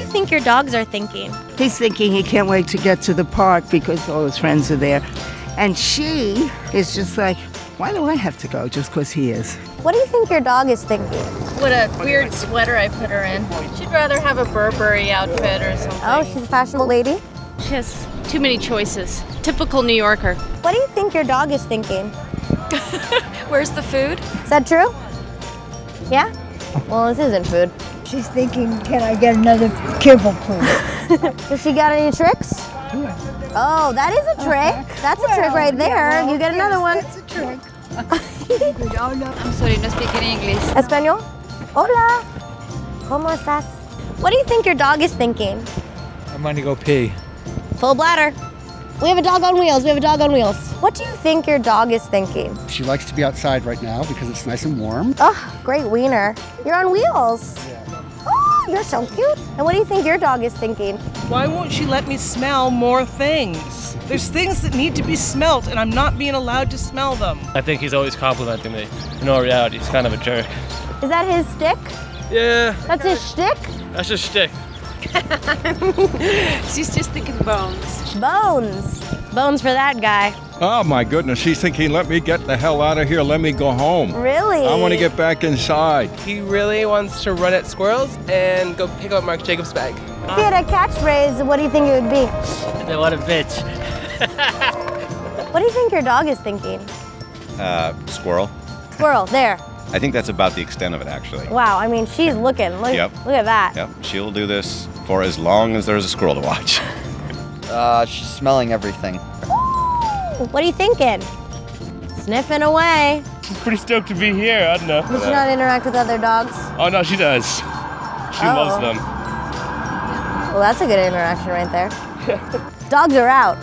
think your dogs are thinking? He's thinking he can't wait to get to the park because all his friends are there. And she is just like, why do I have to go just because he is? What do you think your dog is thinking? What a weird sweater I put her in. She'd rather have a Burberry outfit or something. Oh, she's a fashionable lady? She has too many choices. Typical New Yorker. What do you think your dog is thinking? Where's the food? Is that true? Yeah? Well, this isn't food. She's thinking, can I get another kibble, please? Does she got any tricks? Oh, that is a trick. That's a trick right there. you get another one. That's a trick. I'm sorry, no speak in English. Español? Hola. ¿Cómo estás? What do you think your dog is thinking? I'm going to go pee. Full bladder. We have a dog on wheels. We have a dog on wheels. What do you think your dog is thinking? She likes to be outside right now because it's nice and warm. Oh, great wiener. You're on wheels. You're so cute. And what do you think your dog is thinking? Why won't she let me smell more things? There's things that need to be smelt, and I'm not being allowed to smell them. I think he's always complimenting me. In all reality, he's kind of a jerk. Is that his stick? Yeah, That's his stick? that's his shtick. She's just thinking bones. Bones. Bones for that guy. Oh my goodness, she's thinking, let me get the hell out of here, let me go home. Really? I want to get back inside. He really wants to run at squirrels and go pick up Marc Jacobs' bag. If you had a catchphrase, what do you think it would be? What a bitch. What do you think your dog is thinking? Uh, squirrel. Squirrel, there. I think that's about the extent of it, actually. Wow, I mean, she's looking. Look, Yep. look at that. Yep, she'll do this for as long as there's a squirrel to watch. Uh, she's smelling everything. What are you thinking? Sniffing away. She's pretty stoked to be here. I don't know. Does she not interact with other dogs? Oh no, she does. She Oh. loves them. Well, that's a good interaction right there. Dogs are out.